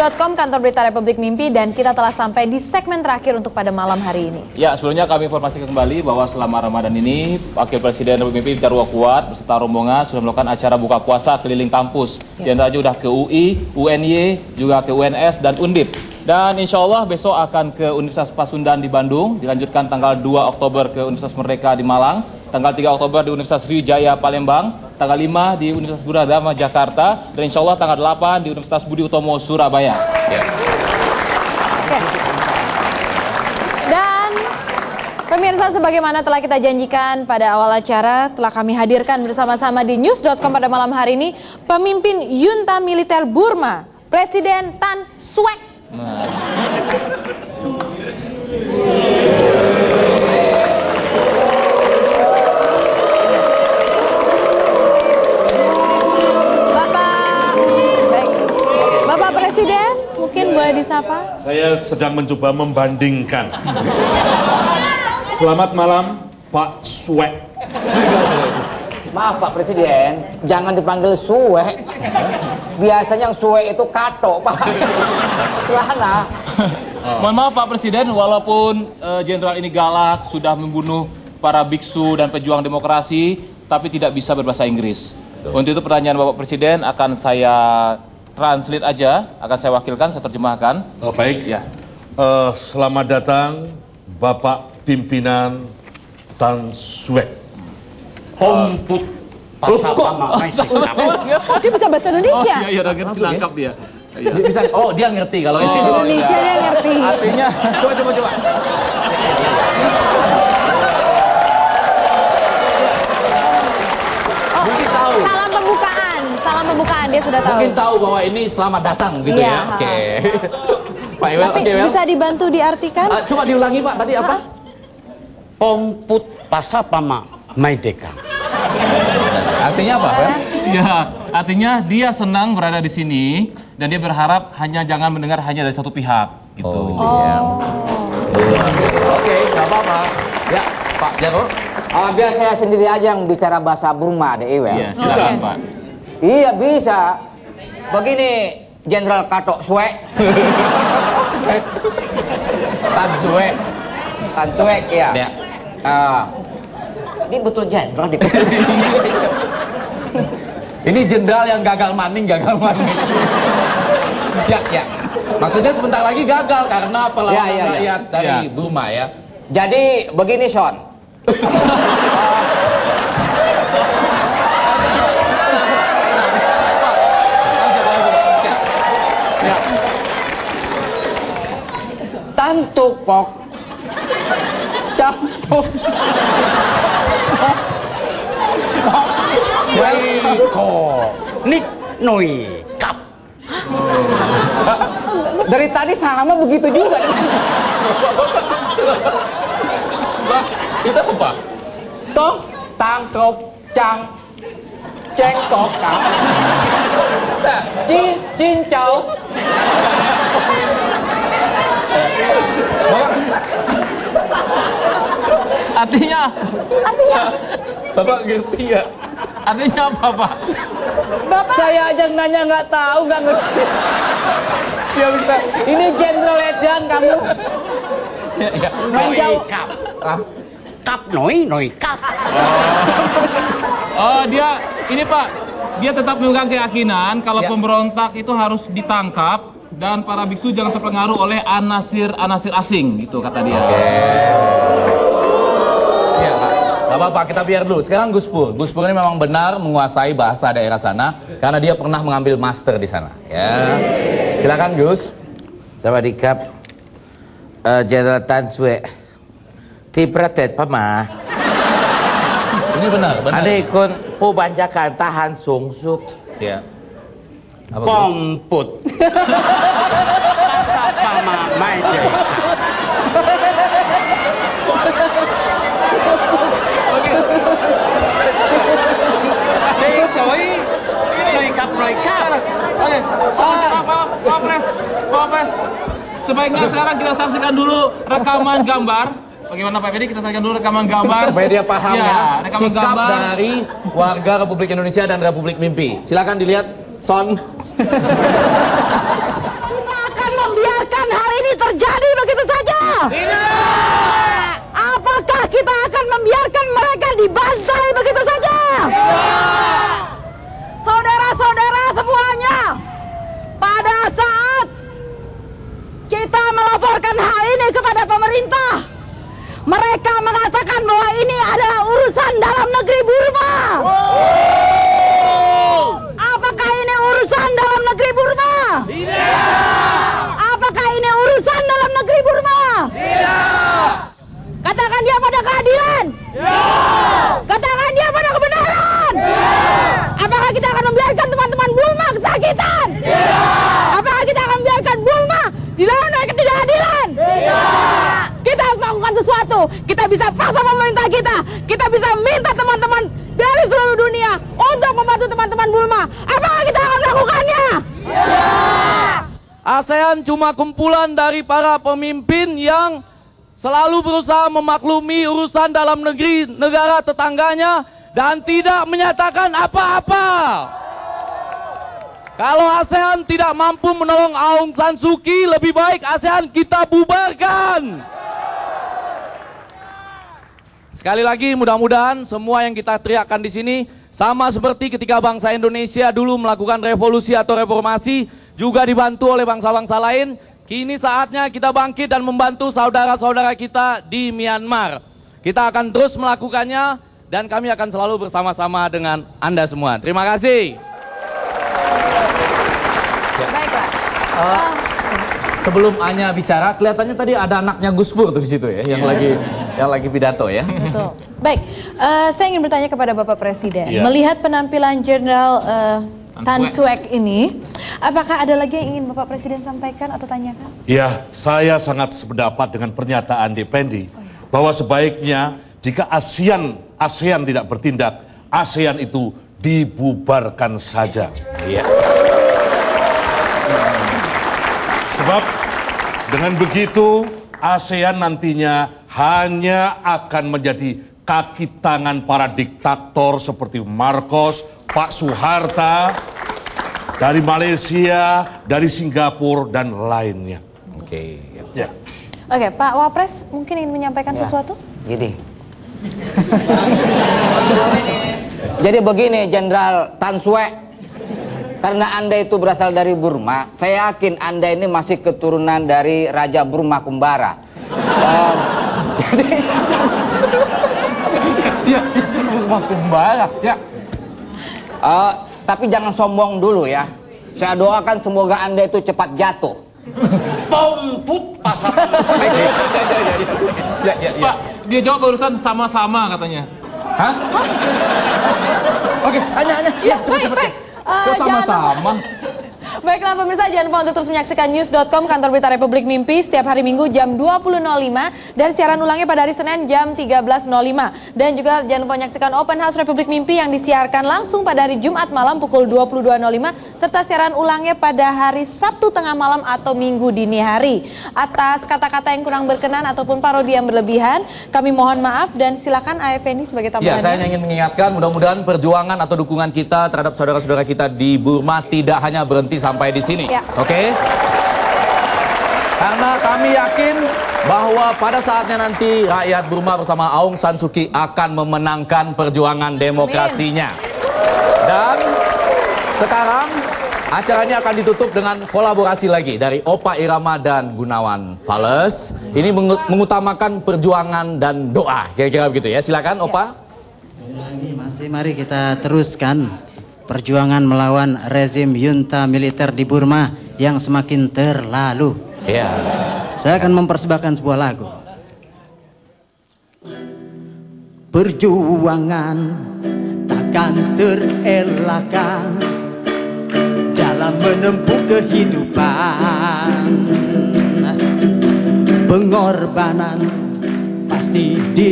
news.com kantor berita Republik Mimpi dan kita telah sampai di segmen terakhir untuk pada malam hari ini. Ya, sebelumnya kami informasikan kembali bahwa selama Ramadan ini Wakil Presiden Republik Mimpi Bitar Kuat beserta rombongan sudah melakukan acara buka puasa keliling kampus. Ya. Di antaranya sudah ke UI, UNY, juga ke UNS dan Undip. Dan insya Allah besok akan ke Universitas Pasundan di Bandung, dilanjutkan tanggal 2 Oktober ke Universitas Merdeka di Malang, tanggal 3 Oktober di Universitas Sriwijaya Palembang, tanggal 5 di Universitas Guradama Jakarta, dan insya Allah tanggal 8 di Universitas Budi Utomo Surabaya. Ya. Dan Pemirsa, sebagaimana telah kita janjikan pada awal acara, telah kami hadirkan bersama-sama di news.com pada malam hari ini, pemimpin Yunta Militer Burma, Presiden Tan Swek. Nah. Boleh disapa? Saya sedang mencoba membandingkan. Selamat malam, Pak Suwe. Maaf Pak Presiden, jangan dipanggil Suwe. Biasanya yang Suwe itu kato, Pak. Celana. Oh. Mohon maaf Pak Presiden, walaupun eh, jenderal uh, ini galak, sudah membunuh para biksu dan pejuang demokrasi, tapi tidak bisa berbahasa Inggris. Untuk itu pertanyaan Bapak Presiden akan saya translate aja, akan saya wakilkan, saya terjemahkan. Oh baik. Ya. Uh, selamat datang Bapak Pimpinan Tan Swek. Homput Pasapama. Oh, dia bisa bahasa Indonesia? Oh, iya, iya, ngerti, nangkap dia. Iya. Dia bisa, oh dia ngerti kalau oh, ini. Indonesia iya. dia ngerti. Artinya, coba coba coba. Pembukaan dia sudah tahu. Mungkin tahu bahwa ini selamat datang gitu ya. ya. Oke. Okay. Pak Iwel, oke okay, Bisa dibantu diartikan? Uh, coba diulangi Pak, tadi apa? Pomput pasapama maideka. Artinya apa, Pak? Ya, artinya dia senang berada di sini dan dia berharap hanya jangan mendengar hanya dari satu pihak gitu. Oh. oh. Oke, okay, nggak apa-apa. Ya, Pak Jarwo. Uh, biar saya sendiri aja yang bicara bahasa Burma deh, Iwel. Iya, silakan, okay. Pak. Iya bisa. Begini Jenderal Katok Suek. Tan Suek. Tan Suek ya. ya. Uh, ini betul jenderal di Ini jenderal yang gagal maning, gagal maning. ya, ya. Maksudnya sebentar lagi gagal karena perlawanan ya, ya, ya. rakyat dari ya. Burma ya. Jadi begini Sean. Pok. Campur. Waiko. Nik noi kap. Dari tadi sama begitu juga. Bah, itu apa? Toh, tangkop, cang, cengkok, kap. Cin, cincau. Artinya? Artinya? Bapak ngerti ya? Artinya apa, Pak? Bapak saya aja nanya nggak tahu, nggak ngerti. Dia bisa. Ini Jenderal Edan kamu. Ya, ya. Noi kap. Kap noi, noi kap. Oh. oh, dia ini Pak, dia tetap memegang keyakinan kalau ya. pemberontak itu harus ditangkap dan para biksu jangan terpengaruh oleh anasir-anasir asing gitu kata dia. Oke. Ya, Gak apa-apa, kita biar dulu. Sekarang Gus Pur. Gus Pur ini memang benar menguasai bahasa daerah sana karena dia pernah mengambil master di sana. Ya. Silakan Gus. Sawadikap. Uh, General Tan Sue. Di Pratet Pama. Ini benar, benar. Ada ikon Pubanjakan tahan sungsut. Ya. Apa Pomput. Pasapama Maide. Oke. Dekoi, noikap noikap. Oke, Pak Pres, Pak Pres. Sebaiknya sekarang kita saksikan dulu rekaman gambar. Bagaimana Pak Fedi? Kita saksikan dulu rekaman gambar. Supaya dia paham ya, ya sikap gambar. dari warga Republik Indonesia dan Republik Mimpi. Silakan dilihat Son. Hal ini terjadi begitu saja? Tidak. Apakah kita akan membiarkan mereka dibantai begitu saja? Tidak. Saudara-saudara semuanya, pada saat kita melaporkan hal ini kepada pemerintah, mereka mengatakan bahwa ini adalah urusan dalam negeri Burma. Apakah ini urusan dalam negeri Burma? Tidak. Apakah ini urusan dalam negeri Burma? Tidak. Katakan dia pada keadilan. Tidak. Katakan dia pada kebenaran. Tidak. Apakah kita akan membiarkan teman-teman Burma kesakitan? Tidak. Apakah kita akan membiarkan Burma di dalam ketidakadilan? Tidak. Kita harus melakukan sesuatu. Kita bisa paksa pemerintah kita. Kita bisa minta teman-teman dari seluruh dunia untuk membantu teman-teman Burma. Apakah kita akan melakukannya? ASEAN cuma kumpulan dari para pemimpin yang selalu berusaha memaklumi urusan dalam negeri negara tetangganya dan tidak menyatakan apa-apa. Kalau ASEAN tidak mampu menolong Aung San Suu Kyi, lebih baik ASEAN kita bubarkan. Sekali lagi mudah-mudahan semua yang kita teriakkan di sini sama seperti ketika bangsa Indonesia dulu melakukan revolusi atau reformasi juga dibantu oleh bangsa-bangsa lain. Kini saatnya kita bangkit dan membantu saudara-saudara kita di Myanmar. Kita akan terus melakukannya dan kami akan selalu bersama-sama dengan Anda semua. Terima kasih. Baiklah. Uh, sebelum Anya bicara, kelihatannya tadi ada anaknya Gus Pur tuh di situ ya, yang lagi yang lagi pidato ya. Betul. Baik, uh, saya ingin bertanya kepada Bapak Presiden. Iya. Melihat penampilan Jenderal uh, Tan Suek ini, apakah ada lagi yang ingin Bapak Presiden sampaikan atau tanyakan? Ya, saya sangat sependapat dengan pernyataan Dependi bahwa sebaiknya jika ASEAN ASEAN tidak bertindak, ASEAN itu dibubarkan saja. Iya. Sebab dengan begitu ASEAN nantinya hanya akan menjadi kaki tangan para diktator seperti Marcos, Pak Soeharto, dari Malaysia, dari Singapura dan lainnya. Oke. Ya. Oke, Pak Wapres mungkin ingin menyampaikan Ya. sesuatu? Gini. Jadi begini Jenderal Tan Sue. Karena Anda itu berasal dari Burma, saya yakin Anda ini masih keturunan dari Raja Burma Kumbara. Eh, jadi Iya, rumah kumbara. Ya. Eh, tapi jangan sombong dulu ya. Saya doakan semoga Anda itu cepat jatuh. Pomput pasangan. Ya, ya, ya. Pak, dia jawab barusan sama-sama katanya. Hah? Oke, Anya, Anya. Ya, cepet, baik, cepet. baik. Eh, Kok sama-sama? Baiklah pemirsa, jangan lupa untuk terus menyaksikan news.com kantor berita Republik Mimpi setiap hari Minggu jam 20.05 dan siaran ulangnya pada hari Senin jam 13.05. Dan juga jangan lupa menyaksikan Open House Republik Mimpi yang disiarkan langsung pada hari Jumat malam pukul 22.05 serta siaran ulangnya pada hari Sabtu tengah malam atau Minggu dini hari. Atas kata-kata yang kurang berkenan ataupun parodi yang berlebihan, kami mohon maaf dan silakan AFNI sebagai Ya, tambahannya. saya hanya ingin mengingatkan mudah-mudahan perjuangan atau dukungan kita terhadap saudara-saudara kita di Burma tidak hanya berhenti sampai di sini. Ya. Oke? Karena kami yakin bahwa pada saatnya nanti rakyat Burma bersama Aung San Suu Kyi akan memenangkan perjuangan demokrasinya. Dan sekarang acaranya akan ditutup dengan kolaborasi lagi dari Opa Irama dan Gunawan Fales. Ini mengu- mengutamakan perjuangan dan doa. Kira-kira begitu ya. Silakan Opa. Lagi masih mari kita teruskan perjuangan melawan rezim junta militer di Burma yang semakin terlalu. Ya. Saya akan mempersembahkan sebuah lagu. Perjuangan takkan terelakkan dalam menempuh kehidupan. Pengorbanan pasti di